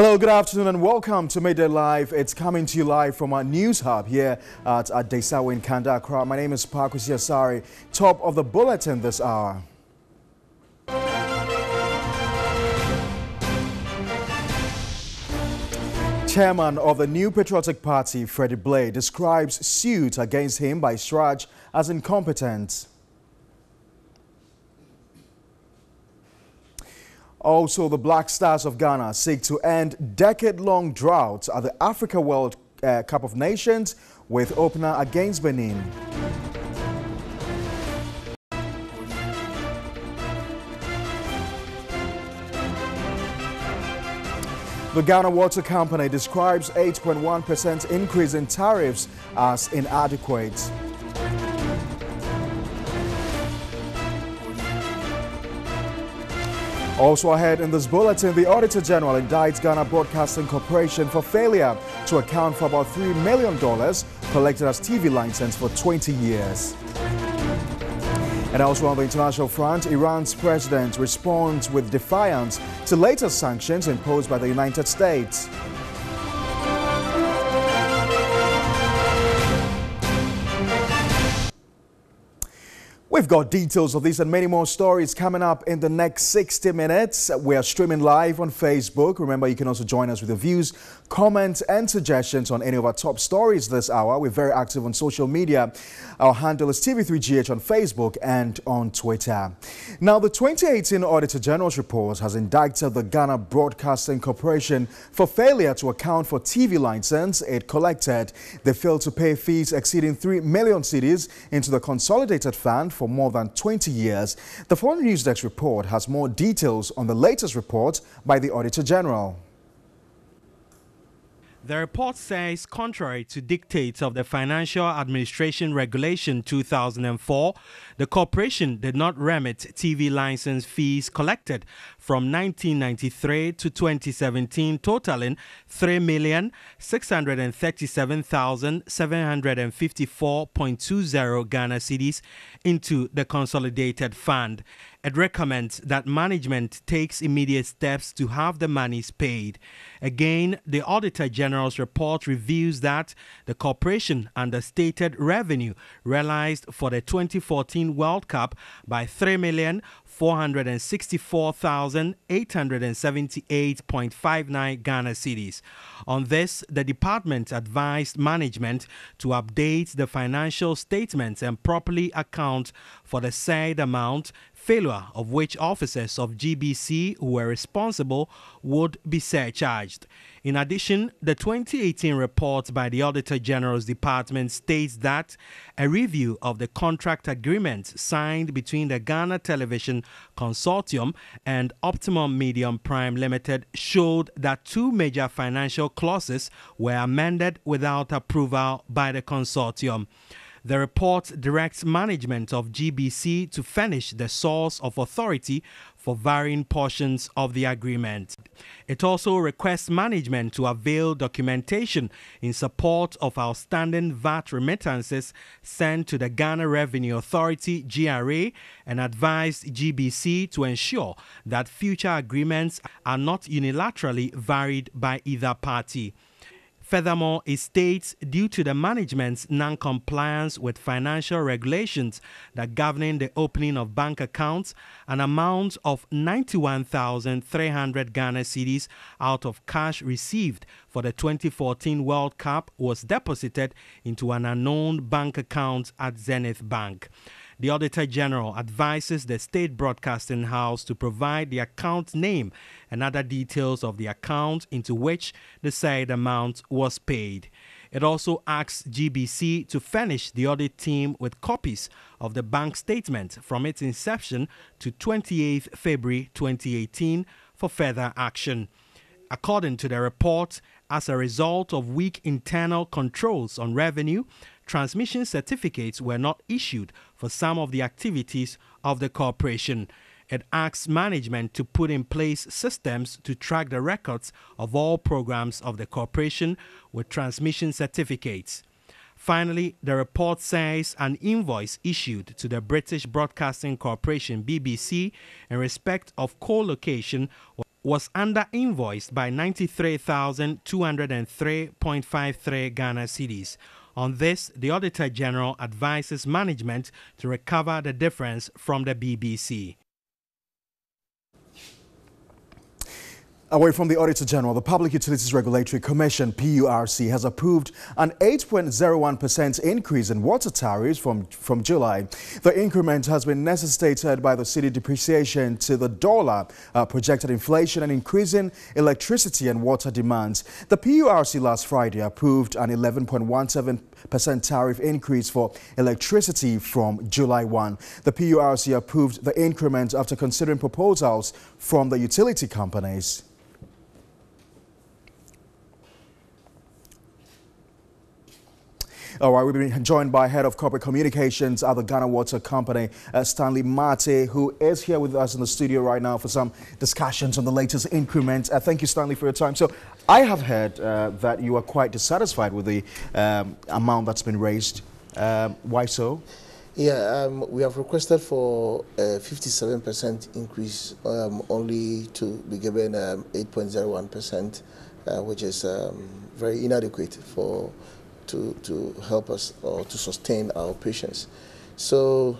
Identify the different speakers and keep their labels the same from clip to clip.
Speaker 1: Hello, good afternoon and welcome to Midday Live. It's coming to you live from our news hub here at, at Desawa in Kanda, Accra. My name is Parkus Yasari. Top of the bulletin this hour. Chairman of the New Patriotic Party, Freddie Blay, describes suit against him by CHRAJ as incompetent. Also, the Black Stars of Ghana seek to end decade-long droughts at the Africa World uh, Cup of Nations with opener against Benin. The Ghana Water Company describes 8.1% increase in tariffs as inadequate. Also ahead in this bulletin, the Auditor General indicts Ghana Broadcasting Corporation for failure to account for about $3 million collected as TV license for 20 years. And also on the international front, Iran's president responds with defiance to latest sanctions imposed by the United States. We've got details of this and many more stories coming up in the next 60 minutes. We are streaming live on Facebook. Remember, you can also join us with your views, comments, and suggestions on any of our top stories this hour. We're very active on social media. Our handle is TV3GH on Facebook and on Twitter. Now, the 2018 Auditor General's report has indicted the Ghana Broadcasting Corporation for failure to account for TV license it collected. They failed to pay fees exceeding 3 million cedis into the Consolidated Fund for more than 20 years. The Foreign News Desk report has more details on the latest report by the Auditor General.
Speaker 2: The report says, contrary to dictates of the Financial Administration Regulation 2004, the corporation did not remit TV license fees collected from 1993 to 2017, totaling 3,637,754.20 Ghana cedis into the Consolidated Fund. It recommends that management takes immediate steps to have the monies paid. Again, the Auditor General's report reveals that the corporation understated revenue realized for the 2014 World Cup by 3 million 464,878.59 Ghana cedis. On this, the department advised management to update the financial statements and properly account for the said amount failure of which officers of GBC who were responsible would be surcharged. In addition, the 2018 report by the Auditor General's Department states that a review of the contract agreement signed between the Ghana Television Consortium and Optimum Media Prime Limited showed that two major financial clauses were amended without approval by the consortium. The report directs management of GBC to furnish the source of authority for varying portions of the agreement. It also requests management to avail documentation in support of outstanding VAT remittances sent to the Ghana Revenue Authority GRA and advised GBC to ensure that future agreements are not unilaterally varied by either party. Furthermore, it states due to the management's non-compliance with financial regulations that governing the opening of bank accounts, an amount of 91,300 Ghana cedis out of cash received for the 2014 World Cup was deposited into an unknown bank account at Zenith Bank. The Auditor General advises the State Broadcasting House to provide the account name and other details of the account into which the said amount was paid. It also asks GBC to furnish the audit team with copies of the bank statement from its inception to 28 February 2018 for further action. According to the report, as a result of weak internal controls on revenue, transmission certificates were not issued for some of the activities of the corporation. It asks management to put in place systems to track the records of all programs of the corporation with transmission certificates. Finally, the report says an invoice issued to the British Broadcasting Corporation BBC in respect of co location was under invoiced by 93,203.53 Ghana cedis. On this, the Auditor General advises management to recover the difference from the BBC.
Speaker 1: Away from the Auditor General, the Public Utilities Regulatory Commission, PURC, has approved an 8.01% increase in water tariffs from, from July. The increment has been necessitated by the cedi depreciation to the dollar, uh, projected inflation and increasing electricity and water demands. The PURC last Friday approved an 11.17% tariff increase for electricity from July 1. The PURC approved the increment after considering proposals from the utility companies. All right, we've been joined by Head of Corporate Communications at the Ghana Water Company, uh, Stanley Martey, who is here with us in the studio right now for some discussions on the latest increment. Uh, thank you, Stanley, for your time. So I have heard uh, that you are quite dissatisfied with the um, amount that's been raised. Um, why so?
Speaker 3: Yeah, um, we have requested for a 57% increase, um, only to be given 8.01%, um, uh, which is um, very inadequate for to, to help us or to sustain our patients. So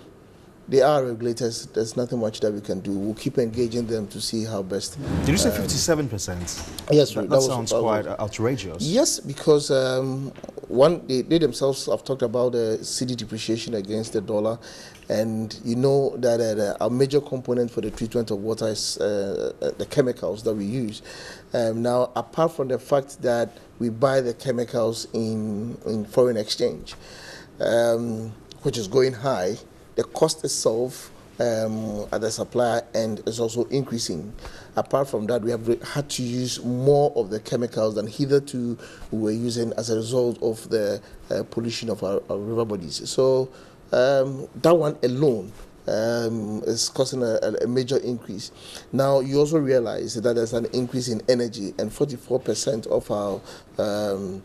Speaker 3: they are regulators. There's nothing much that we can do. We'll keep engaging them to see how best.
Speaker 1: Did you say 57%?
Speaker 3: Um, yes,
Speaker 1: that, that, that sounds was, quite outrageous.
Speaker 3: Yes, because um, one, they, they, themselves have talked about the cedi depreciation against the dollar, and you know that uh, a major component for the treatment of water is uh, uh, the chemicals that we use. Um, now, apart from the fact that we buy the chemicals in, in foreign exchange, um, which is going high, the cost itself um, at the supplier end is also increasing. Apart from that, we have had to use more of the chemicals than hitherto we were using as a result of the uh, pollution of our, our river bodies. So um, that one alone um, is causing a, a, major increase. Now, you also realize that there's an increase in energy, and 44% of our um,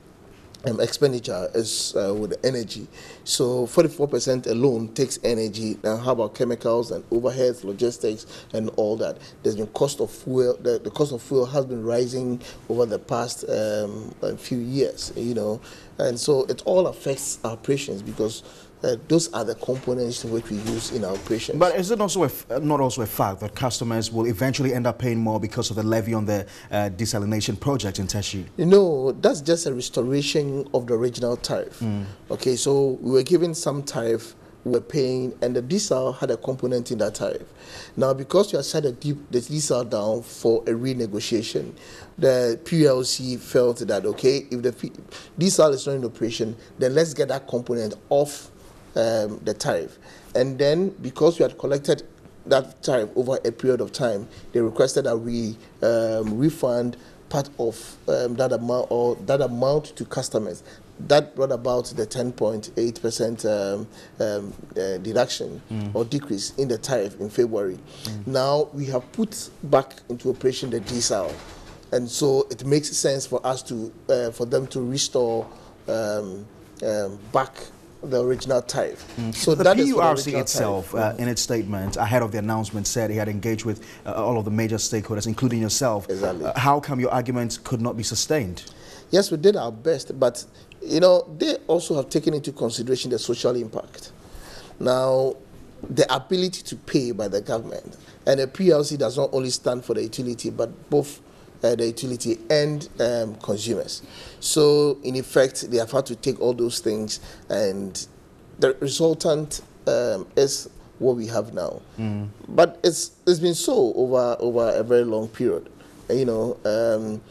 Speaker 3: um, expenditure is uh, with energy. So 44% alone takes energy. Now, how about chemicals and overheads, logistics, and all that? There's been cost of fuel. The, the cost of fuel has been rising over the past um, few years, you know, and so it all affects our operations because uh, those are the components which we use in our operations.
Speaker 1: But is it also a, not also a fact that customers will eventually end up paying more because of the levy on the uh, desalination project in Teshie?
Speaker 3: No, that's just a restoration of the original tariff. Mm. Okay, so we were given some tariff we were paying, and the desal had a component in that tariff. Now, because you have set the, deep, the desal down for a renegotiation, the PLC felt that, okay, if the desal is not in operation, then let's get that component off um, the tariff. And then because we had collected that tariff over a period of time, they requested that we um, refund part of um, that amount or that amount to customers. That brought about the 10.8% um, um, uh, deduction mm. or decrease in the tariff in February. Mm. Now we have put back into operation the desal, and so it makes sense for us to uh, for them to restore um, um, back the original tariff.
Speaker 1: Mm. So the that PURC itself, uh, in its statement ahead of the announcement, said he had engaged with uh, all of the major stakeholders, including yourself.
Speaker 3: Exactly. Uh,
Speaker 1: how come your arguments could not be sustained?
Speaker 3: Yes, we did our best, but you know they also have taken into consideration the social impact. Now, the ability to pay by the government, and the PLC does not only stand for the utility, but both uh, the utility and um, consumers. So, in effect, they have had to take all those things, and the resultant um, is what we have now. Mm. But it's it's been so over over a very long period. You know, um,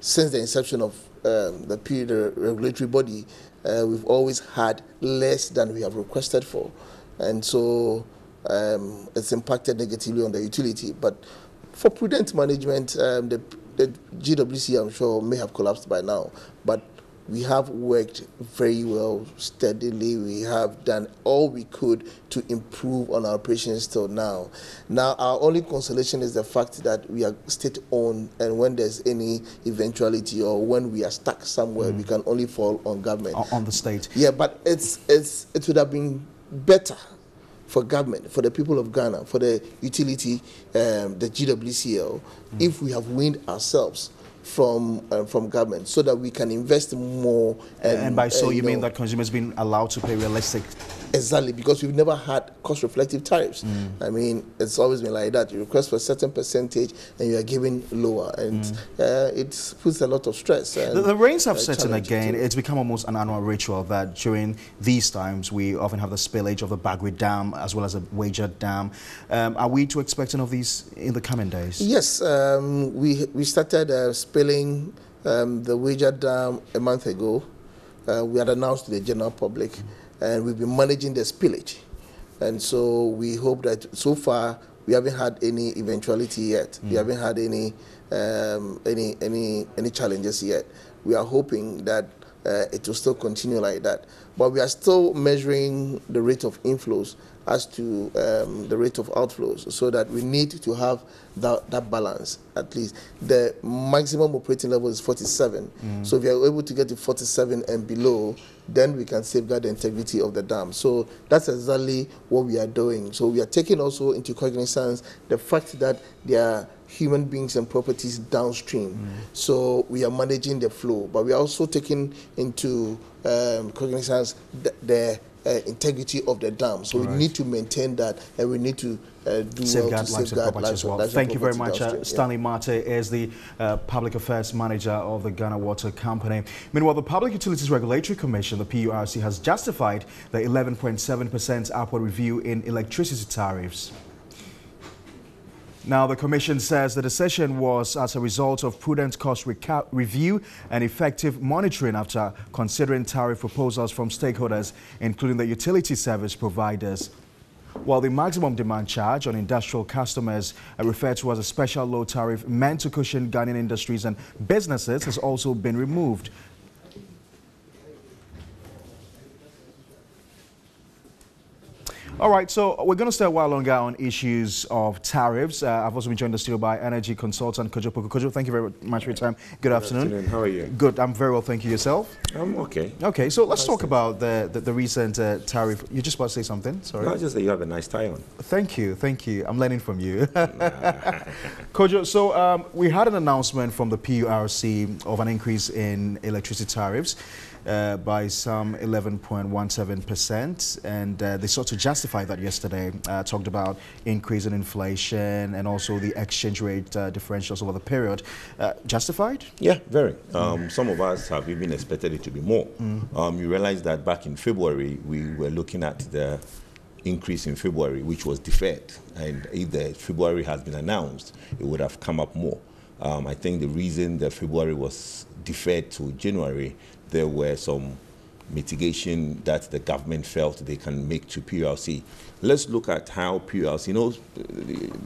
Speaker 3: since the inception of um, the period, the regulatory body, uh, we've always had less than we have requested for, and so um, it's impacted negatively on the utility. But for prudent management, um, the the GWC, I'm sure, may have collapsed by now, but we have worked very well, steadily. We have done all we could to improve on our operations till now. Now, our only consolation is the fact that we are state owned, and when there's any eventuality or when we are stuck somewhere, mm. we can only fall on government.
Speaker 1: On the state.
Speaker 3: Yeah, but it's, it's, it would have been better for government, for the people of Ghana, for the utility, um, the GWCL, mm. if we have weaned ourselves from uh, from government so that we can invest more.
Speaker 1: And, and by so uh, you, know, mean that consumers been allowed to pay realistic
Speaker 3: Exactly, because we've never had cost reflective tariffs. Mm. I mean, it's always been like that. You request for a certain percentage and you are given lower, and mm. uh, it puts a lot of stress.
Speaker 1: the, the, rains have uh, set in again. Too. It's become almost an annual ritual that during these times we often have the spillage of the Bagre Dam as well as the Weija Dam. Um, are we to expect any of these in the coming days?
Speaker 3: Yes, um, we, we started uh, spilling um, the Weija Dam a month ago. Uh, we had announced to the general public. Mm and we've been managing the spillage. And so we hope that so far we haven't had any eventuality yet. Mm. We haven't had any um, any any any challenges yet. We are hoping that uh, it will still continue like that. But we are still measuring the rate of inflows as to um, the rate of outflows so that we need to have that, that balance at least. The maximum operating level is 47. Mm. So if we are able to get to 47 and below, then we can safeguard the integrity of the dam. So that's exactly what we are doing. So we are taking also into cognizance the fact that there are human beings and properties downstream. Mm. So we are managing the flow, but we are also taking into um, cognizance the, the uh, integrity of the dam. So right. we need to maintain that, and we need to uh, do
Speaker 1: safeguard
Speaker 3: well to
Speaker 1: lives
Speaker 3: safeguard
Speaker 1: and as well. Thank you very much. Uh, Stanley yeah. Martey is the uh, Public Affairs Manager of the Ghana Water Company. Meanwhile, the Public Utilities Regulatory Commission, the PURC, has justified the 11.7% upward review in electricity tariffs. Now, the Commission says the decision was as a result of prudent cost review and effective monitoring after considering tariff proposals from stakeholders, including the utility service providers. While the maximum demand charge on industrial customers uh, referred to as a special low tariff meant to cushion Ghanaian industries and businesses has also been removed. All right, so we're going to stay a while longer on issues of tariffs. Uh, I've also been joined studio by energy consultant Kojo Poku. Kojo, thank you very much for your time. Good, Good afternoon.
Speaker 4: afternoon. How are you?
Speaker 1: Good. I'm very well, thank you. Yourself?
Speaker 4: I'm okay.
Speaker 1: Okay, so let's talk about the, the, the recent uh, tariff. You're just about to say something? Sorry.
Speaker 4: No, just that you have a nice tie on.
Speaker 1: Thank you, thank you. I'm learning from you. Kojo, so um, we had an announcement from the PURC of an increase in electricity tariffs uh, by some 11.17%. And uh, they sought to justify that yesterday. Uh, talked about increase in inflation and also the exchange rate uh, differentials over the period. Uh, justified?
Speaker 4: Yeah, very. Um, some of us have even expected it to be more. Mm. Um, you realize that back in February, we were looking at the increase in February, which was deferred. And if the February has been announced, it would have come up more. Um, I think the reason that February was deferred to January there were some mitigation that the government felt they can make to PLC. Let's look at how PLC, you know,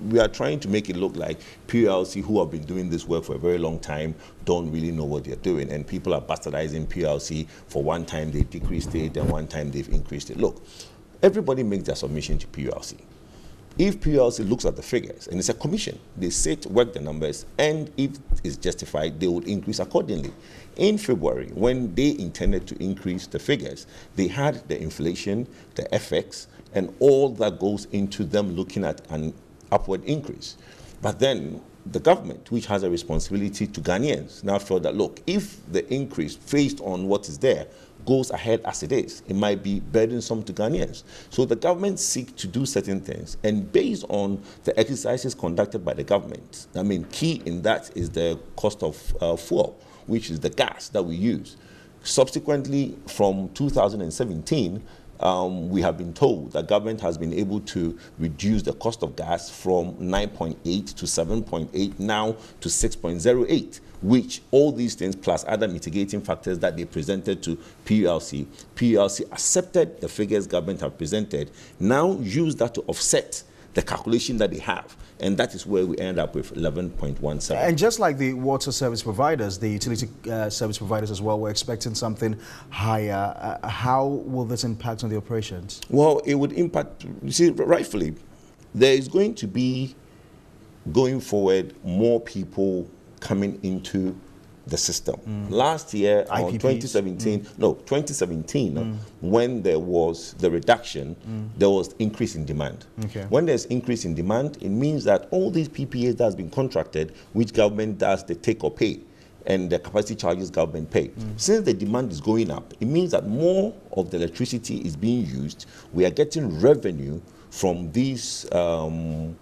Speaker 4: we are trying to make it look like PLC, who have been doing this work for a very long time, don't really know what they're doing. And people are bastardizing PLC for one time they decreased it and one time they've increased it. Look, everybody makes their submission to PLC. If PLC looks at the figures, and it's a commission, they sit, work the numbers, and if it's justified, they would increase accordingly. In February, when they intended to increase the figures, they had the inflation, the FX, and all that goes into them looking at an upward increase. But then the government, which has a responsibility to Ghanaians, now felt that look, if the increase based on what is there goes ahead as it is, it might be burdensome to Ghanaians. So the government seek to do certain things, and based on the exercises conducted by the government, I mean, key in that is the cost of uh, fuel which is the gas that we use. Subsequently, from 2017, um, we have been told that government has been able to reduce the cost of gas from 9.8 to 7.8 now to 6.08 which all these things plus other mitigating factors that they presented to PLC, PLC accepted the figures government have presented, now use that to offset the calculation that they have. And that is where we end up with 11.17.
Speaker 1: And just like the water service providers, the utility uh, service providers as well, we're expecting something higher. Uh, how will this impact on the operations?
Speaker 4: Well, it would impact, you see, rightfully, there is going to be, going forward, more people coming into the system. Mm. Last year, on 2017, mm. no, 2017, mm. when there was the reduction, mm. there was increase in demand. Okay. When there's increase in demand, it means that all these PPAs that has been contracted, which government does the take or pay, and the capacity charges government pay. Mm. Since the demand is going up, it means that more of the electricity is being used. We are getting revenue from these um,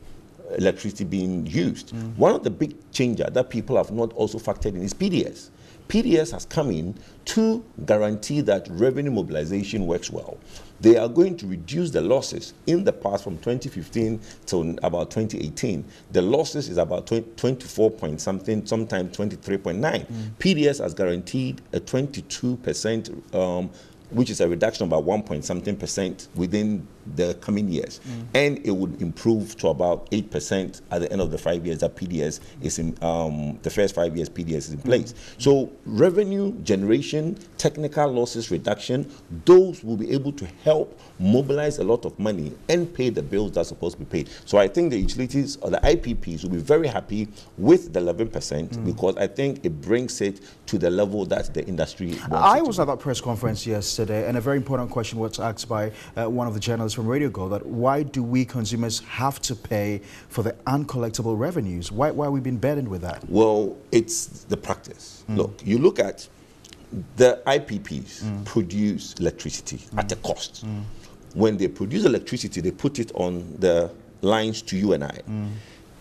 Speaker 4: electricity being used. Mm. One of the big changes that people have not also factored in is PDS. PDS has come in to guarantee that revenue mobilization works well. They are going to reduce the losses. In the past, from 2015 to about 2018, the losses is about 20, 24 point something, sometimes 23.9. Mm. PDS has guaranteed a 22% um, which is a reduction of about one point something percent within the coming years. Mm. And it would improve to about 8% at the end of the five years that PDS is in, um, the first five years PDS is in place. Mm. So revenue generation, technical losses reduction, those will be able to help mobilize a lot of money and pay the bills that are supposed to be paid. So I think the utilities or the IPPs will be very happy with the 11% mm. because I think it brings it to the level that the industry
Speaker 1: I was at that press conference yesterday and a very important question was asked by uh, one of the journalists from Radio Go that why do we consumers have to pay for the uncollectible revenues? Why, why are we being burdened with that?
Speaker 4: Well, it's the practice. Mm. Look, you look at the IPPs mm. produce electricity mm. at a cost. Mm. When they produce electricity, they put it on the lines to you and I.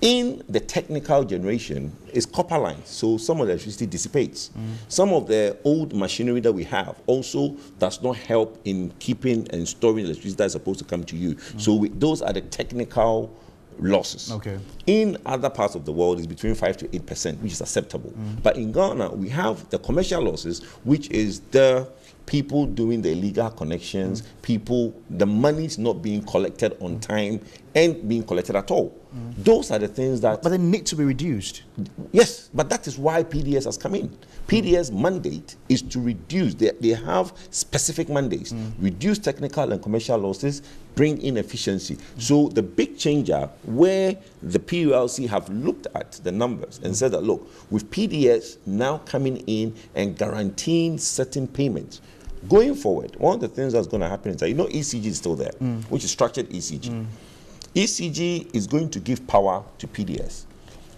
Speaker 4: In the technical generation is copper lines, so some of the electricity dissipates. Mm. Some of the old machinery that we have also does not help in keeping and storing electricity that's supposed to come to you. Mm. So we, those are the technical losses. Okay. In other parts of the world, it's between 5 to 8%, which is acceptable. Mm. But in Ghana, we have the commercial losses, which is the people doing the illegal connections, mm. people, the money is not being collected on time and being collected at all. Mm. Those are the things that.
Speaker 1: But they need to be reduced.
Speaker 4: Yes, but that is why PDS has come in. PDS mandate is to reduce, they, they have specific mandates, mm. reduce technical and commercial losses, bring in efficiency. Mm. So the big changer where the PULC have looked at the numbers and said that, look, with PDS now coming in and guaranteeing certain payments, Going forward, one of the things that's going to happen is that you know ECG is still there, mm. which is structured ECG. Mm. ECG is going to give power to PDS.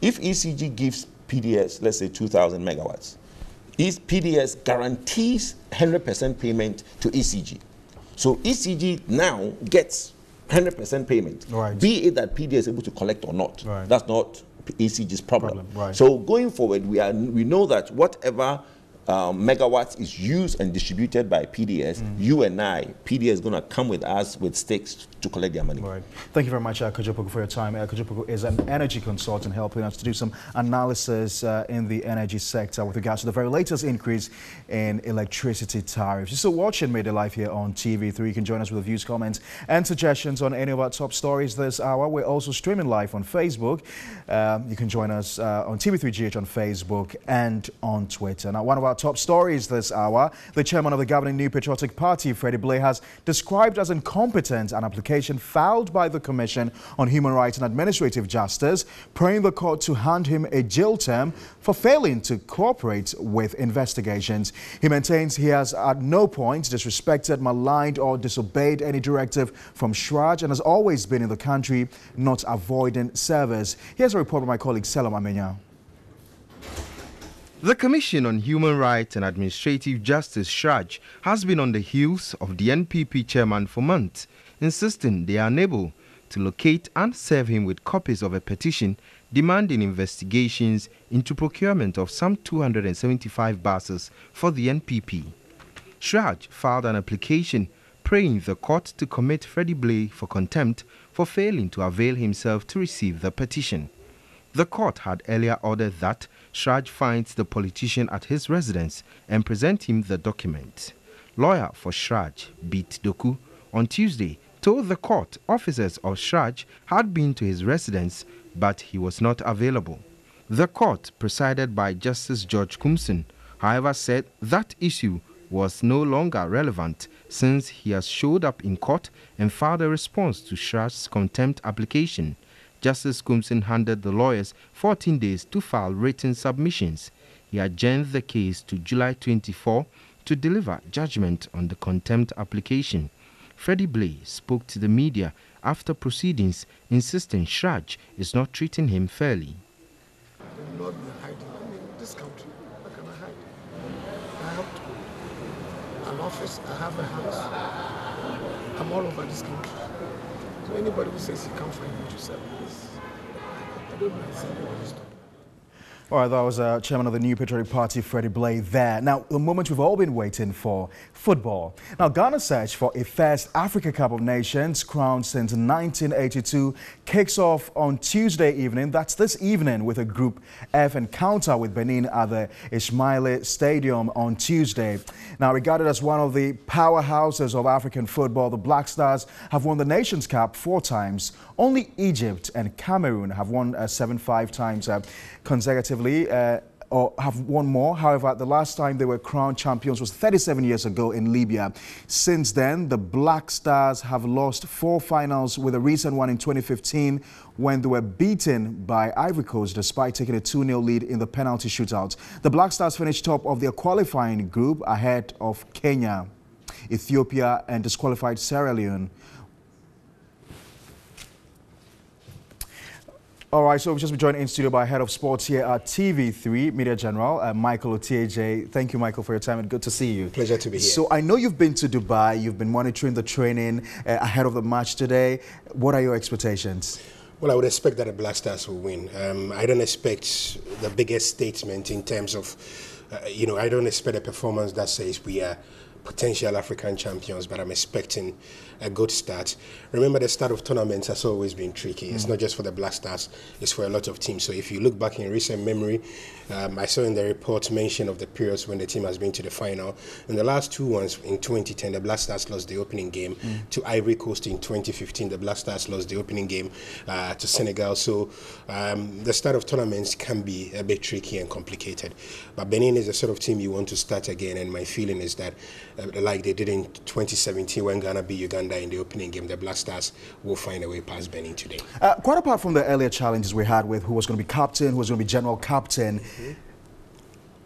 Speaker 4: If ECG gives PDS, let's say 2,000 megawatts, if PDS guarantees 100% payment to ECG. So ECG now gets 100% payment, right. be it that PDS is able to collect or not. Right. That's not ECG's problem. problem right. So going forward, we are we know that whatever um, megawatts is used and distributed by PDS, mm. you and I, PDS is going to come with us with stakes to collect their money.
Speaker 1: Right. Thank you very much, uh, for your time. Uh, is an energy consultant helping us to do some analysis uh, in the energy sector with regards to the very latest increase in electricity tariffs. You're still watching Midday Live here on TV3. You can join us with views, comments, and suggestions on any of our top stories this hour. We're also streaming live on Facebook. Um, you can join us uh, on TV3GH on Facebook and on Twitter. Now, one of our top stories this hour, the chairman of the governing New Patriotic Party, Freddie Blay, has described as incompetent an application filed by the Commission on Human Rights and Administrative Justice, praying the court to hand him a jail term for failing to cooperate with investigations. He maintains he has at no point disrespected, maligned or disobeyed any directive from CHRAJ and has always been in the country, not avoiding service. Here's a report by my colleague Selam Amenya.
Speaker 5: The Commission on Human Rights and Administrative Justice, CHRAJ, has been on the heels of the NPP chairman for months, insisting they are unable to locate and serve him with copies of a petition demanding investigations into procurement of some 275 buses for the NPP. CHRAJ filed an application praying the court to commit Freddie Blay for contempt for failing to avail himself to receive the petition. The court had earlier ordered that CHRAJ finds the politician at his residence and presents him the document. Lawyer for CHRAJ, Beat Doku, on Tuesday told the court officers of CHRAJ had been to his residence but he was not available. The court, presided by Justice George Koomson, however said that issue was no longer relevant since he has showed up in court and filed a response to CHRAJ's contempt application Justice Koomson handed the lawyers 14 days to file written submissions. he adjourned the case to July 24 to deliver judgment on the contempt application. Freddie Blay spoke to the media after proceedings, insisting CHRAJ is not treating him fairly.
Speaker 6: Not hiding. I mean, this country, how can I hide? I have an office, I have a house. I'm all over this country. Anybody who says he can't find me to sell, I don't selling all.
Speaker 1: Right, that was uh, Chairman of the New Patriotic Party, Freddie Blay there. Now, the moment we've all been waiting for, football. Now, Ghana's search for a first Africa Cup of Nations, crowned since 1982, kicks off on Tuesday evening. That's this evening with a Group F encounter with Benin at the Ismailia Stadium on Tuesday. Now, regarded as one of the powerhouses of African football, the Black Stars have won the Nations Cup four times. Only Egypt and Cameroon have won uh, seven five times uh, consecutively. Uh, or have won more. However, the last time they were crowned champions was 37 years ago in Libya. Since then, the Black Stars have lost four finals with a recent one in 2015 when they were beaten by Ivory Coast despite taking a 2-0 lead in the penalty shootout. The Black Stars finished top of their qualifying group ahead of Kenya, Ethiopia and disqualified Sierra Leone. All right, so we've just been joined in studio by Head of Sports here at TV3 Media General, uh, Michael Oti Adjei. Thank you, Michael, for your time and good to see you.
Speaker 7: Pleasure to be here.
Speaker 1: So I know you've been to Dubai, you've been monitoring the training uh, ahead of the match today. What are your expectations?
Speaker 7: Well, I would expect that the Black Stars will win. Um, I don't expect the biggest statement in terms of, uh, you know, I don't expect a performance that says we are potential African champions, but I'm expecting a good start. Remember, the start of tournaments has always been tricky. Mm. It's not just for the Black Stars; it's for a lot of teams. So if you look back in recent memory, um, I saw in the report mention of the periods when the team has been to the final. In the last two ones, in 2010, the Black Stars lost the opening game mm. to Ivory Coast. In 2015, the Black Stars lost the opening game uh, to Senegal. So um, the start of tournaments can be a bit tricky and complicated. But Benin is the sort of team you want to start again, and my feeling is that, uh, like they did in 2017 when Ghana beat Uganda in the opening game, the Black Stars will find a way past Benin today.
Speaker 1: Uh, quite apart from the earlier challenges we had with who was going to be captain, who was going to be general captain, mm -hmm.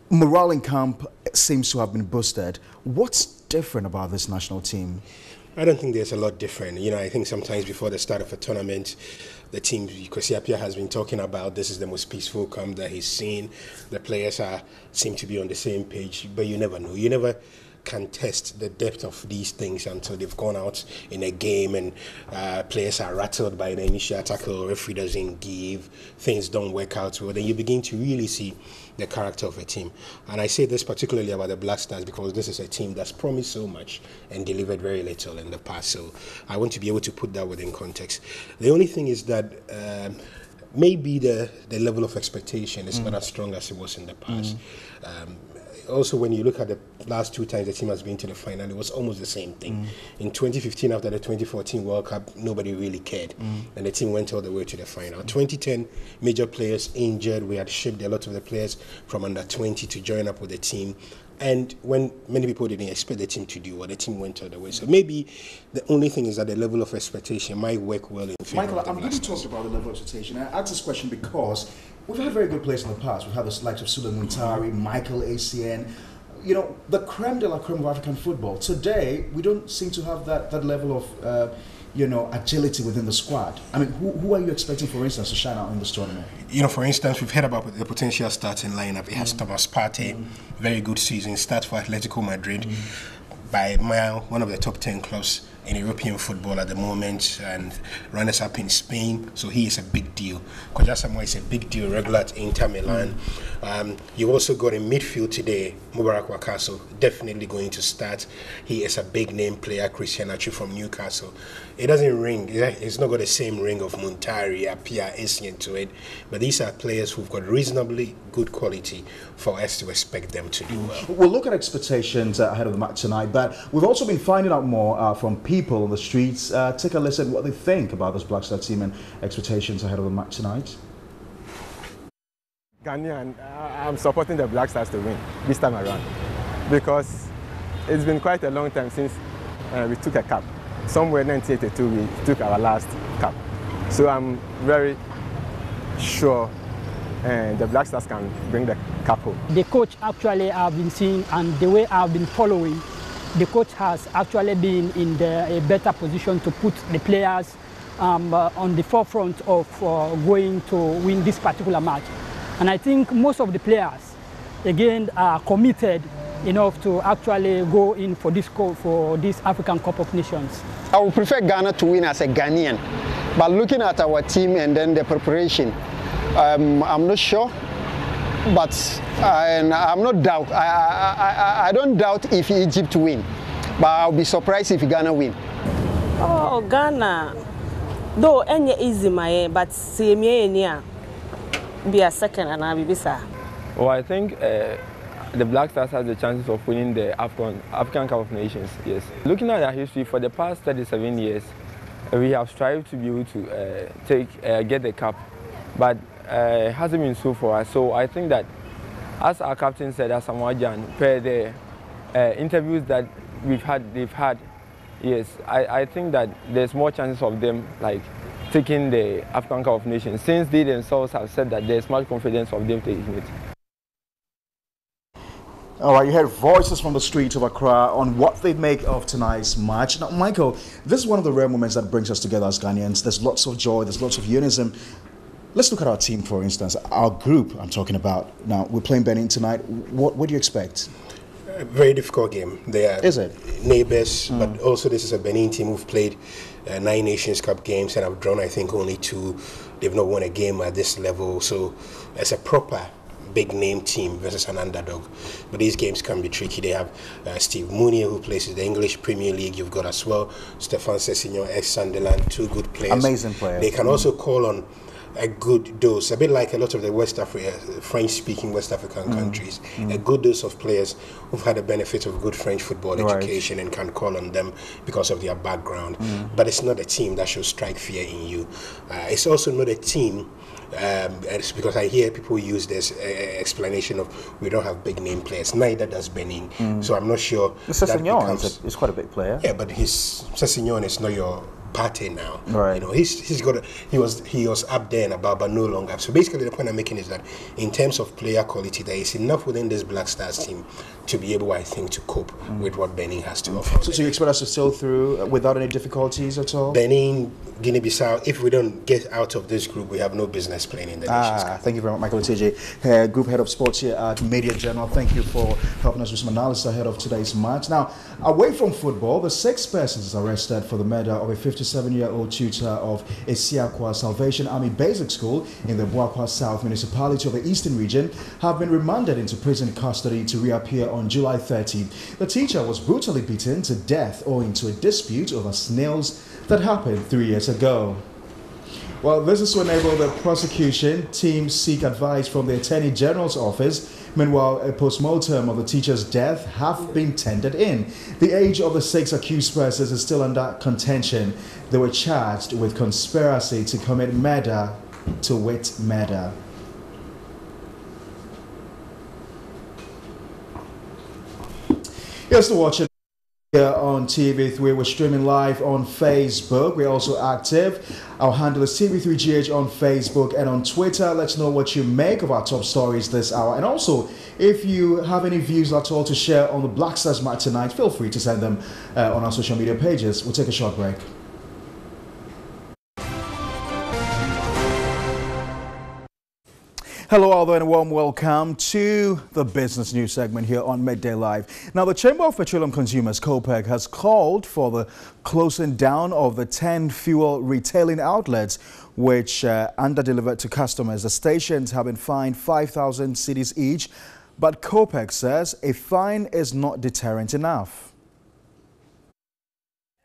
Speaker 1: morale in camp seems to have been boosted. What's different about this national team?
Speaker 7: I don't think there's a lot different. You know, I think sometimes before the start of a tournament, the team, Kwesi Appiah has been talking about this is the most peaceful camp that he's seen. The players are seem to be on the same page, but you never know. You never can test the depth of these things until they've gone out in a game and uh, players are rattled by the initial tackle, referee doesn't give, things don't work out well, then you begin to really see the character of a team. And I say this particularly about the Black Stars because this is a team that's promised so much and delivered very little in the past. So I want to be able to put that within context. The only thing is that um, maybe the, the level of expectation is mm. not as strong as it was in the past. Mm. Um, also when you look at the last two times the team has been to the final, it was almost the same thing. Mm. In 2015, after the 2014 World Cup, nobody really cared, mm. and the team went all the way to the final. Mm. 2010, major players injured. We had shipped a lot of the players from under 20 to join up with the team. And when many people didn't expect the team to do what the team went all the way. So maybe the only thing is that the level of expectation might work well in favor
Speaker 1: Michael,
Speaker 7: of the
Speaker 1: I'm going to talk about the level of expectation. I ask this question because we've had very good players in the past. We've had the likes of Sulley Muntari, Michael You know, the creme de la creme of African football. Today, we don't seem to have that, that level of, uh, you know, agility within the squad. I mean, who, who are you expecting, for instance, to shine out in this tournament?
Speaker 7: You know, for instance, we've heard about the potential starting lineup. It has mm. Thomas Partey, mm. very good season, starts for Atletico Madrid. Mm. By mile, one of the top 10 clubs in European football at the moment and runners up in Spain. So he is a big deal. Kwadwo Asamoah is a big deal, regular at Inter Milan. Um, you also got in midfield today, Mubarak Wakaso, definitely going to start. He is a big name player, Christian Atsu from Newcastle. It doesn't ring, it's not got the same ring of Muntari, Appiah, Essien to it, but these are players who've got reasonably good quality for us to expect them to do well.
Speaker 1: We'll look at expectations ahead of the match tonight, but we've also been finding out more uh, from people people on the streets. Uh, take a listen what they think about this Black Star team and expectations ahead of the match tonight.
Speaker 8: Ghanaian, I'm supporting the Black Stars to win this time around because it's been quite a long time since uh, we took a cup. Somewhere in 1982 we took our last cup. So I'm very sure uh, the Black Stars can bring the couple.
Speaker 9: The coach actually I've been seeing and the way I've been following, the coach has actually been in the, a better position to put the players um, uh, on the forefront of uh, going to win this particular match. And I think most of the players, again, are committed enough to actually go in for this for this African Cup of Nations.
Speaker 10: I would prefer Ghana to win as a Ghanaian, but looking at our team and then the preparation, um, I'm not sure. But I, I'm not doubt. I, I, I, I don't doubt if Egypt win, but I'll be surprised if Ghana win.
Speaker 11: Oh, Ghana, though any easy my but see me be a second and I'll be bisa.
Speaker 8: Well, I think. Uh, the Black Stars has the chances of winning the Afghan, African Cup of Nations, yes. Looking at our history, for the past 37 years, we have strived to be able to uh, take, uh, get the cup, but uh, hasn't been so for us. So I think that, as our captain said, Asamoah Gyan, per the uh, interviews that we've had, they've had, yes, I, I think that there's more chances of them like taking the African Cup of Nations, since they themselves have said that there's much confidence of them taking it.
Speaker 1: All right, you heard voices from the streets of Accra on what they make of tonight's match. Now, Michael, this is one of the rare moments that brings us together as Ghanaians. There's lots of joy, there's lots of unison. Let's look at our team, for instance, our group I'm talking about. Now, we're playing Benin tonight. What, what do you expect?
Speaker 7: A very difficult game. They are
Speaker 1: is it?
Speaker 7: neighbors, mm. but also this is a Benin team who've played uh, nine Nations Cup games and have drawn, I think, only two. They've not won a game at this level. So, it's a proper big name team versus an underdog. But these games can be tricky. They have uh, Steve Mounié, who plays in the English Premier League. You've got as well Stéphane Sessegnon, ex Sunderland, two good players.
Speaker 1: Amazing players.
Speaker 7: They can mm. also call on a good dose, a bit like a lot of the West Africa, French-speaking West African mm. countries, mm. a good dose of players who've had the benefit of good French football right. education and can call on them because of their background. Mm. But it's not a team that should strike fear in you. Uh, it's also not a team um, it's because I hear people use this uh, explanation of we don't have big name players. Neither does Benin. Mm. So I'm not sure.
Speaker 1: Sessegnon is, is quite a big player.
Speaker 7: Yeah, but his Sessegnon is not your party now.
Speaker 1: Right.
Speaker 7: You know, he's he's got a, he was he was up there and above, but no longer. So basically, the point I'm making is that in terms of player quality, there is enough within this Black Stars team to be able, I think, to cope mm. with what Benin has to offer.
Speaker 1: So, so, you expect us to sail through without any difficulties at all?
Speaker 7: Benin, Guinea-Bissau. If we don't get out of this group, we have no business playing in the ah, Nations Cup.
Speaker 1: Thank you very much, Michael TJ, uh, Group Head of Sports here at Media General. Thank you for helping us with some analysis ahead of today's match. Now, away from football, the six persons arrested for the murder of a 57-year-old tutor of Esiakwa Salvation Army Basic School in the Abuakwa South municipality of the Eastern Region have been remanded into prison custody to reappear on July 30. The teacher was brutally beaten to death owing to a dispute over snails that happened three years ago. Well, this is to enable the prosecution team seek advice from the Attorney General's office. Meanwhile, a post-mortem of the teacher's death have been tendered in. The age of the six accused persons is still under contention. They were charged with conspiracy to commit murder, to wit murder. Yes, to watch it here on TV3. We're streaming live on Facebook. We're also active. Our handle is TV3GH on Facebook and on Twitter. Let's know what you make of our top stories this hour. And also, if you have any views at all to share on the Black Stars match tonight, feel free to send them uh, on our social media pages. We'll take a short break. Hello, all and a warm welcome to the business news segment here on Midday Live. Now, the Chamber of Petroleum Consumers, COPEC, has called for the closing down of the 10 fuel retailing outlets which uh, under-delivered to customers. The stations have been fined 5,000 cedis each, but COPEC says a fine is not deterrent enough.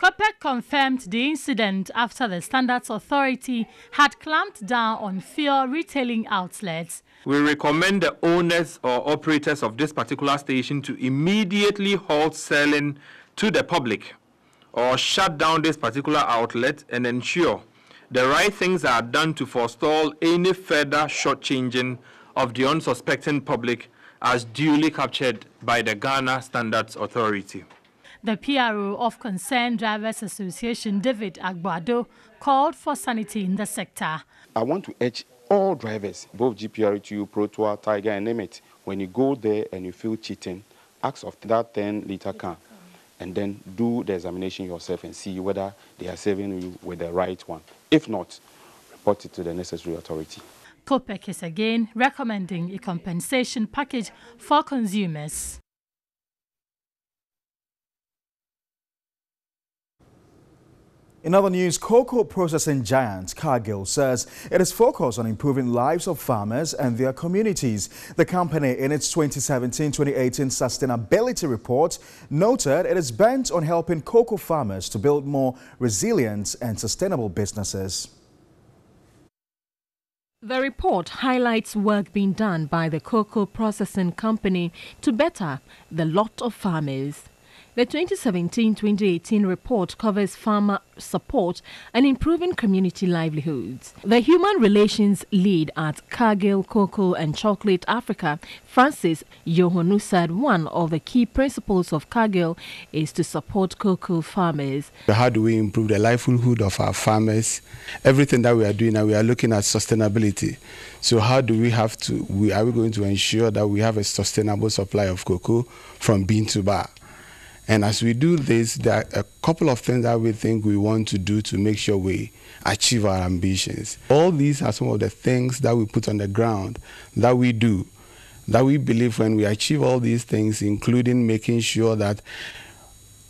Speaker 12: COPEC confirmed the incident after the Standards Authority had clamped down on fuel retailing outlets.
Speaker 13: We recommend the owners or operators of this particular station to immediately halt selling to the public or shut down this particular outlet and ensure the right things are done to forestall any further shortchanging of the unsuspecting public as duly captured by the Ghana Standards Authority.
Speaker 12: The PRO of Concerned Drivers Association, David Agbado, called for sanity in the sector.
Speaker 14: I want to urge all drivers, both GPRTU, PROTOA, Tiger, and name When you go there and you feel cheating, ask of that 10 liter can and then do the examination yourself and see whether they are serving you with the right one. If not, report it to the necessary authority.
Speaker 12: COPEC is again recommending a compensation package for consumers.
Speaker 1: In other news, cocoa processing giant Cargill says it is focused on improving lives of farmers and their communities. The company, in its 2017-2018 sustainability report, noted it is bent on helping cocoa farmers to build more resilient and sustainable businesses.
Speaker 15: The report highlights work being done by the cocoa processing company to better the lot of farmers. The 2017-2018 report covers farmer support and improving community livelihoods. The human relations lead at Cargill Cocoa and Chocolate Africa, Francis Yohonu said one of the key principles of Cargill is to support cocoa farmers.
Speaker 16: How do we improve the livelihood of our farmers? Everything that we are doing now, we are looking at sustainability. So how do we have to, we, are we going to ensure that we have a sustainable supply of cocoa from bean to bar? And as we do this, there are a couple of things that we think we want to do to make sure we achieve our ambitions. All these are some of the things that we put on the ground that we do, that we believe when we achieve all these things, including making sure that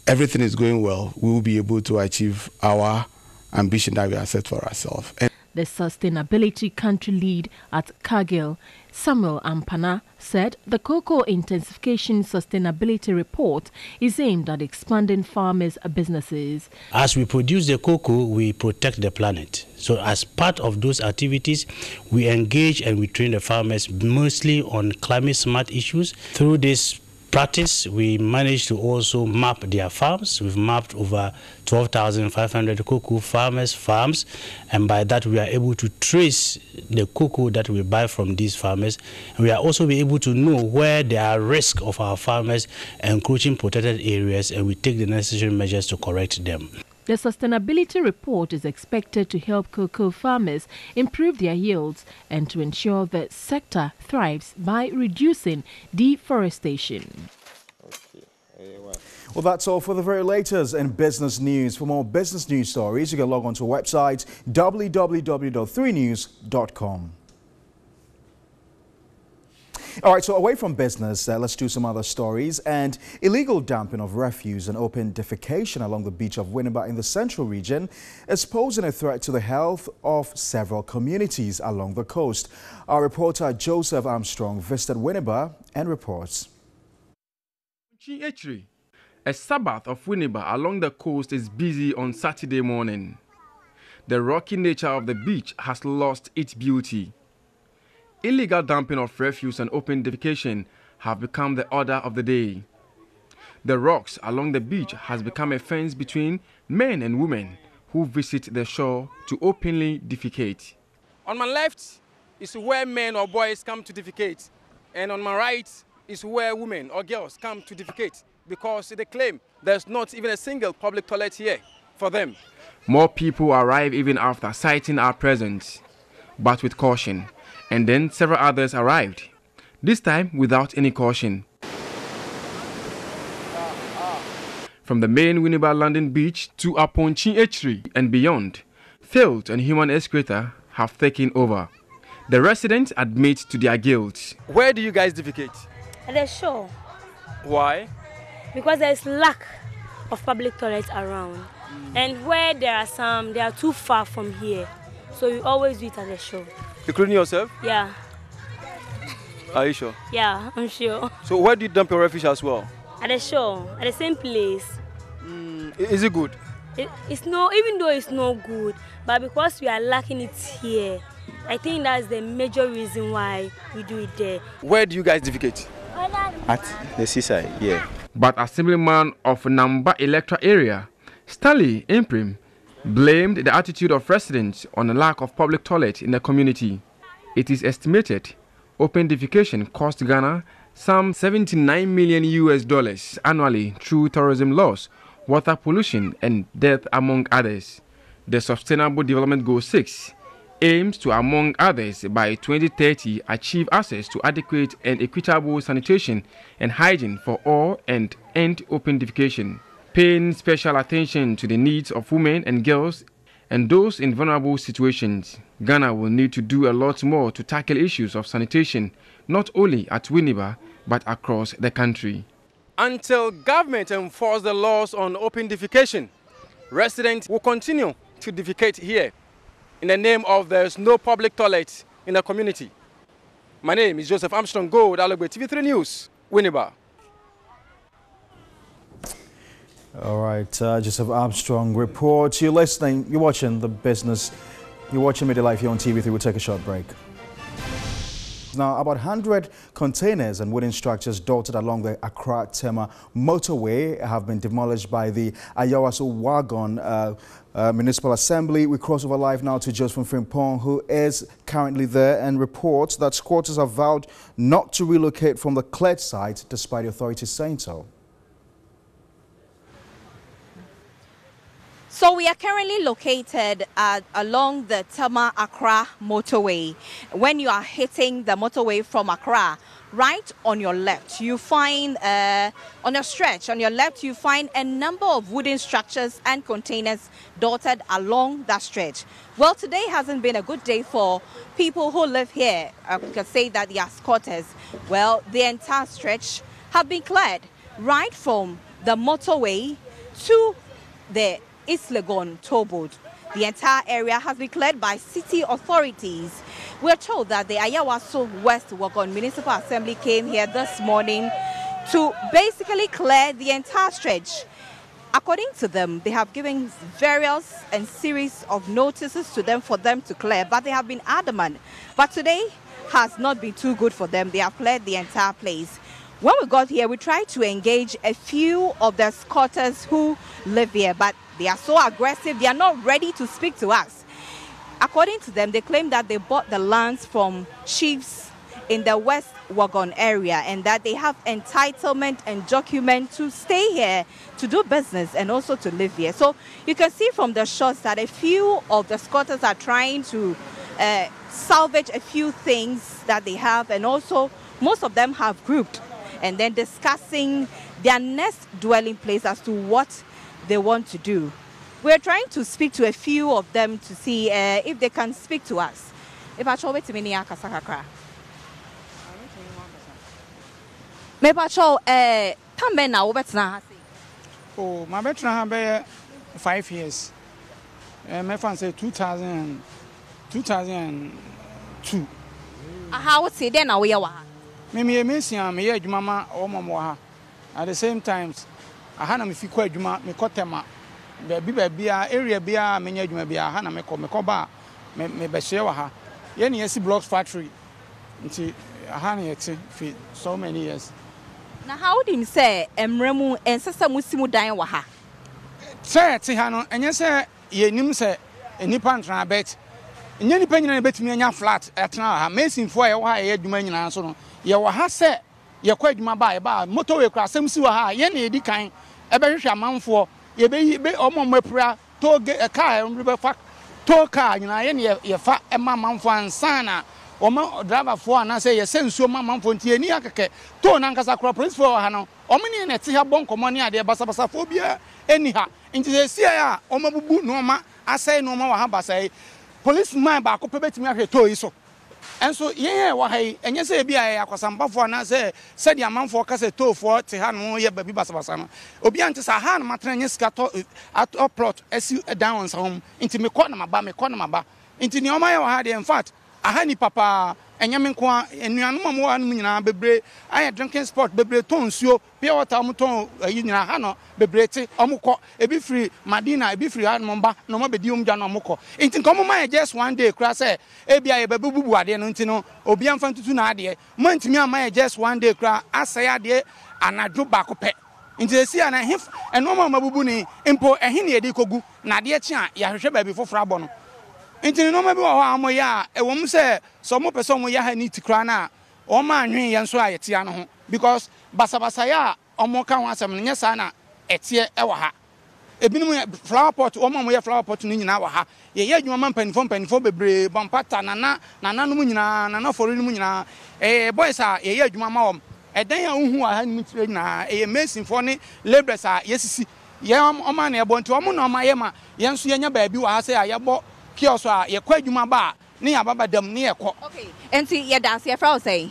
Speaker 16: everything is going well, we will be able to achieve our ambition that we have set for ourselves. And
Speaker 15: the sustainability country lead at Cargill Samuel Ampana said the cocoa intensification sustainability report is aimed at expanding farmers' businesses.
Speaker 17: As we produce the cocoa, we protect the planet. So, as part of those activities, we engage and we train the farmers mostly on climate smart issues. Through this practice, we managed to also map their farms. We've mapped over 12,500 cocoa farmers' farms, and by that we are able to trace the cocoa that we buy from these farmers. We are also be able to know where there are risks of our farmers encroaching protected areas, and we take the necessary measures to correct them.
Speaker 15: The sustainability report is expected to help cocoa farmers improve their yields and to ensure the sector thrives by reducing deforestation.
Speaker 1: Well, that's all for the very latest in business news. For more business news stories, you can log on to our website www.3news.com. All right, so away from business, uh, let's do some other stories. And illegal dumping of refuse and open defecation along the beach of Winneba in the central region is posing a threat to the health of several communities along the coast. Our reporter Joseph Armstrong visited Winneba and reports.
Speaker 18: A Sabbath of Winneba along the coast is busy on Saturday morning. The rocky nature of the beach has lost its beauty. Illegal dumping of refuse and open defecation have become the order of the day. The rocks along the beach has become a fence between men and women who visit the shore to openly defecate.
Speaker 19: On my left is where men or boys come to defecate, and on my right is where women or girls come to defecate because they claim there's not even a single public toilet here for them.
Speaker 18: More people arrive even after sighting our presence, but with caution and then several others arrived, this time without any caution. From the main Winneba landing beach to Aponchi Echery and beyond, filth and human excreta have taken over. The residents admit to their guilt.
Speaker 19: Where do you guys defecate?
Speaker 20: At the shore.
Speaker 19: Why?
Speaker 20: Because there is lack of public toilets around. Mm. And where there are some, they are too far from here. So we always do it at the shore.
Speaker 19: Including yourself?
Speaker 20: Yeah.
Speaker 19: Are you sure?
Speaker 20: Yeah, I'm sure.
Speaker 19: So where do you dump your rubbish as well?
Speaker 20: At the shore, at the same place.
Speaker 19: Mm, is it good?
Speaker 20: It, it's no, even though it's not good, but because we are lacking it here, I think that's the major reason why we do it there.
Speaker 19: Where do you guys defecate?
Speaker 21: At the seaside, yeah.
Speaker 18: But Assemblyman of Namba electoral area, Stanley Imprim, blamed the attitude of residents on the lack of public toilet in the community. It is estimated open defecation cost Ghana some 79 million US dollars annually through tourism loss, water pollution, and death, among others. The Sustainable Development Goal 6 aims to, among others, by 2030 achieve access to adequate and equitable sanitation and hygiene for all and end open defecation, paying special attention to the needs of women and girls and those in vulnerable situations. Ghana will need to do a lot more to tackle issues of sanitation, not only at Winneba, but across the country.
Speaker 19: Until government enforce the laws on open defecation, residents will continue to defecate here in the name of there's no public toilet in the community. My name is Joseph Armstrong Gold, Alogwe TV3 News, Winneba.
Speaker 1: All right, uh, Joseph Armstrong reports. You're listening, you're watching the business, you're watching Midday Live here on TV3. We'll take a short break. Now, about 100 containers and wooden structures dotted along the Accra Tema motorway have been demolished by the Ayawaso Wuogon uh, uh, Municipal Assembly. We cross over live now to Josephine Frimpong, who is currently there and reports that squatters have vowed not to relocate from the cleared site despite the authorities saying so.
Speaker 22: So we are currently located uh, along the Tema Accra motorway. When you are hitting the motorway from Accra, right on your left, you find uh, on a stretch on your left, you find a number of wooden structures and containers dotted along that stretch. Well, today hasn't been a good day for people who live here. I we could say that the squatters. Well, the entire stretch have been cleared right from the motorway to the East Legon Tollbooth. The entire area has been cleared by city authorities. We're told that the Ayawaso West Wuogon Municipal Assembly came here this morning to basically clear the entire stretch. According to them, they have given various and series of notices to them for them to clear, but they have been adamant. But today has not been too good for them. They have cleared the entire place. When we got here, we tried to engage a few of the squatters who live here, but they are so aggressive, they are not ready to speak to us. According to them, they claim that they bought the lands from chiefs in the West Wuogon area and that they have entitlement and document to stay here to do business and also to live here. So you can see from the shots that a few of the squatters are trying to uh, salvage a few things that they have and also most of them have grouped and then discussing their next dwelling place as to what they want to do. We're trying to speak to a few of them to see uh, if they can speak to us. If I show it to me, Kasakakra. Mepacho, eh, tambe na wobetna ha
Speaker 23: Oh, my betna ha be five years. Eh, me fan say 2000, 2002.
Speaker 22: Aha, what say then na we wa?
Speaker 23: Me me me sia me ye adwuma ma o mo ha. At the same times, aha na mefi kɔ adwuma mekɔ tɛma. Baabi baabi a area bia me nya adwuma bia aha na mekɔ me kɔ ba me me bɛhyɛ wɔ ha. Ye ne yesi blocks factory. Nti aha na yɛte fi so many years.
Speaker 22: Na how dim say emre mu mosi mu dan wɔ ha?
Speaker 23: Sɛ yɛte ha no ɛnyɛ sɛ yɛnim sɛ nnipa ntena bɛt nyɛ nipa nyinaa na bɛtumi anya flat ɛtena ha masonfoɔ a yɛwɔ ha a yɛyɛ adwuma nyinaa so no yɛwɔ ha sɛ yɛkɔ adwuma ba a yɛba a motorway kora asɛm si wɔ ha a yɛne yɛdi kan ɛbɛhwehwɛ amanfoɔ yɛbɛyi bɛ ɔmo ɔmo apira toll kaa ɛmo bɛfa toll car nyinaa yɛn na yɛfa ɛma amanfoɔ ansa na wɔn driverfoɔ anaasɛ yɛsɛ nsuo ma amanfoɔ nti yɛni akɛkɛ toll nankasa kora polisifoɔ wɔ ha no wɔn ne yɛn na ɛte ha bɔ nkɔmɔ ne adeɛ basabasafoɔ biara ɛni ha. Nti sɛ esia a wɔn abubu nneɛma asɛe nneɛma wɔ ha basa yi policeman baako pɛ bɛtumi ahwɛ toll yi so ɛnso yɛn a ɛwɔ ha yi ɛnyɛ sɛ ebi a yɛ akwasampafoɔ anaasɛ sɛdeɛ amanfoɔ kasɛ tollfoɔ te ha no yɛ baabi basabasa no. Obi ante sɛ aha na matena nyɛ sika tɔ atɔ plot asi dan wɔn nsa mu nti mekɔ na maba mekɔ na maba. Nti nea ɔma yɛ wɔ ha deɛ in fact aha nipa paa ɛnyɛ me nko a nnuanom a mowɔ hanom nyinaa bebree ayɛ drinking sport bebree tɔn nsuo pure water ɔmo tɔn ayi nyinaa ha no bebree te ɔmo kɔ. Ebi firi madina ebi firi hanom ba na ɔmo abɛdi ɔmo gya na ɔmo kɔ. Nti nka ɔmo ma yɛ just one day kura sɛ ebi a yɛbɛbi bubu adeɛ no nti no obi anfa ntutu na adeɛ mo ntumi ama yɛ just one day kura asɛe adeɛ anadwo baako pɛ. Nti esi a na ɛhe ɛnɔɔma ɔmo abubu ni mpo ɛhe na yɛde kogu? Na adeɛ kye a yɛahwehwɛ baabi foforɔ abɔ no. Nti nneɛma bi wɔ hɔ a wɔyɛ a ɛwɔ mu sɛ sɛ wɔn pɛ sɛ wɔn yɛ ha ne ti koraa no a wɔn anwen yɛn nso a yɛte no ho. Because basabasayɛ a wɔn ka ho asɛm no nyɛ saa na ɛteɛ ɛwɔ ha. Ebinom flower pot wɔn a wɔyɛ flower pot no nyinaa wɔ ha. Yɛyɛ adwuma ma mpanimfoɔ mpanimfoɔ bebree bɔmpata nana nana nom nyinaa nana fɔre nom nyinaa. Ɛyɛ boys a yɛyɛ adwuma ma wɔn ɛdan a wohu a ha nom tire nyinaa ɛyɛ masonfoɔ ne labourers a yɛsisi yɛn ɔma na ɛbɔ nti wɔn na ɔma yɛ ma yɛn nso yɛnya baabi wɔ ha sɛ a yɛbɔ kiosk a yɛkɔ adwuma ba a ne yɛ ababa dam ne yɛkɔ.
Speaker 22: okay nti yɛ dansi yɛfrɛ wo sɛn.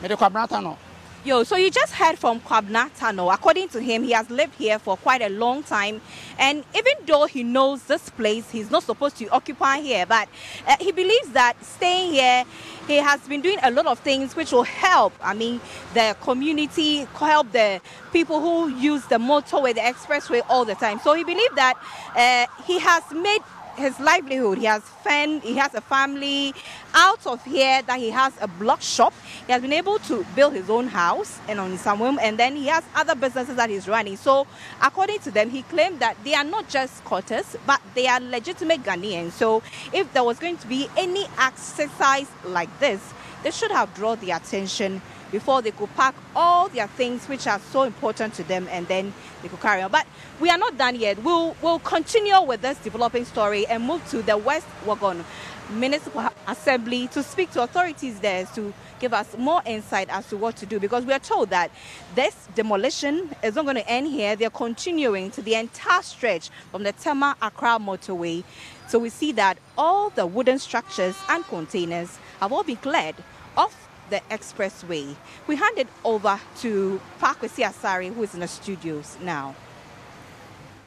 Speaker 23: mede kɔ abenata no.
Speaker 22: Yo, so you just heard from Kwabena Tano. According to him, he has lived here for quite a long time. And even though he knows this place, he's not supposed to occupy here. But uh, he believes that staying here, he has been doing a lot of things which will help, I mean, the community, help the people who use the motorway, the expressway all the time. So he believes that uh, he has made his livelihood. He has fend, he has a family out of here that he has a block shop. He has been able to build his own house and on his own, and then he has other businesses that he's running. So, according to them, he claimed that they are not just squatters, but they are legitimate Ghanaians. So, if there was going to be any exercise like this, they should have drawn the attention before they could pack all their things which are so important to them and then they could carry on. But we are not done yet. We'll, we'll continue with this developing story and move to the West Wuogon Municipal Assembly to speak to authorities there to give us more insight as to what to do because we are told that this demolition is not going to end here. They're continuing to the entire stretch from the Tema Accra motorway. So we see that all the wooden structures and containers have all been cleared off the expressway. We hand it over to Paa Kwesi Asare, who is in the studios now.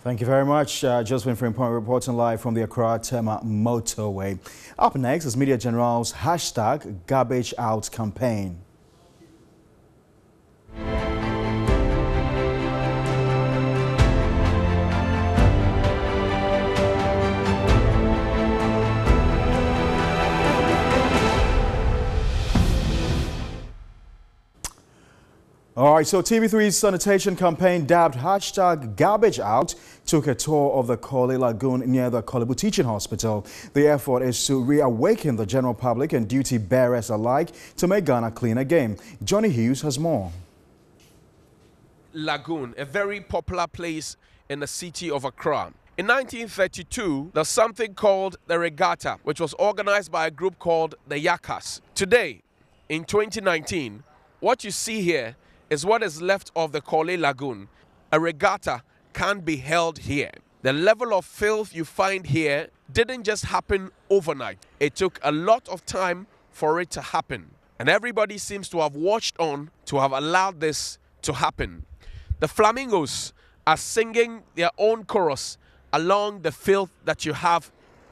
Speaker 1: Thank you very much, uh, Josephine Frimpong, reporting live from the Accra Tema motorway. Up next is Media General's hashtag Garbage Out campaign. All right, so TV3's sanitation campaign dubbed hashtag garbage out took a tour of the Korle Lagoon near the Korle Bu Teaching Hospital. The effort is to reawaken the general public and duty bearers alike to make Ghana clean again. Johnny Hughes has more.
Speaker 24: Lagoon, a very popular place in the city of Accra. In 1932, there's something called the Regatta, which was organized by a group called the Yakas. Today, in 2019, what you see here is what is left of the Korle Lagoon. A regatta can't be held here. The level of filth you find here didn't just happen overnight. It took a lot of time for it to happen. And everybody seems to have watched on to have allowed this to happen. The flamingos are singing their own chorus along the filth that you have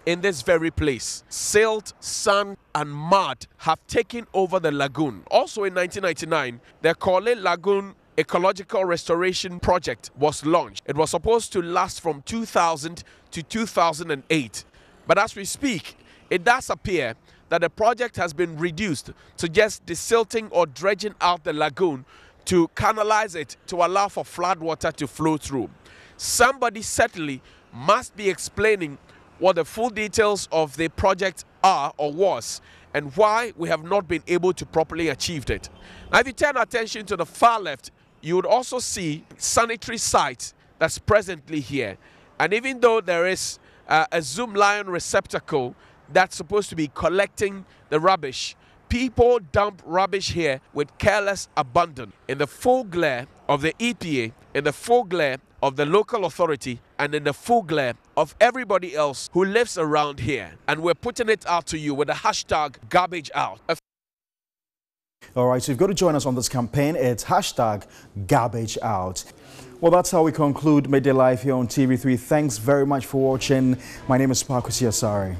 Speaker 24: in this very place. Silt, sand, and mud have taken over the lagoon. Also in 1999, the Korle Lagoon Ecological Restoration Project was launched. It was supposed to last from 2000 to 2008. But as we speak, it does appear that the project has been reduced to just desilting or dredging out the lagoon to canalize it to allow for flood water to flow through. Somebody certainly must be explaining what the full details of the project are or was and why we have not been able to properly achieve it. Now, if you turn attention to the far left, you would also see sanitary site that's presently here. And even though there is uh, a Zoomlion receptacle that's supposed to be collecting the rubbish, people dump rubbish here with careless abandon in the full glare of the EPA, in the full glare of the local authority, and in the full glare of everybody else who lives around here. And we're putting it out to you with the hashtag garbage out.
Speaker 1: All right, so you've got to join us on this campaign. It's hashtag garbage out. Well, that's how we conclude Midday Live here on TV3. Thanks very much for watching. My name is Paa Kwesi Asare.